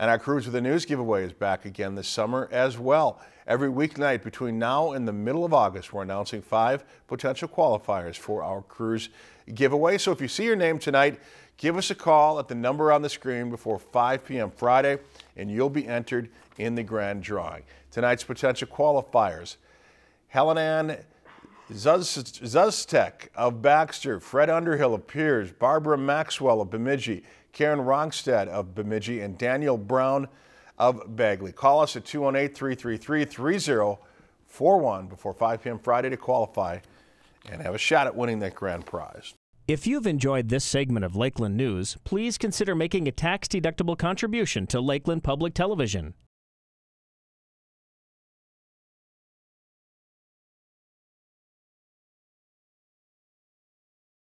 And our Cruise with the News giveaway is back again this summer as well. Every weeknight between now and the middle of August, we're announcing five potential qualifiers for our cruise giveaway. So if you see your name tonight, give us a call at the number on the screen before 5 p.m. Friday, and you'll be entered in the grand drawing. Tonight's potential qualifiers Helen Ann Zuztek of Baxter, Fred Underhill of Pierz, Barbara Maxwell of Bemidji, Karen Rongstad of Bemidji, and Daniel Brown of Bagley. Call us at 218-333-3041 before 5 p.m. Friday to qualify and have a shot at winning that grand prize. If you've enjoyed this segment of Lakeland News, please consider making a tax-deductible contribution to Lakeland Public Television.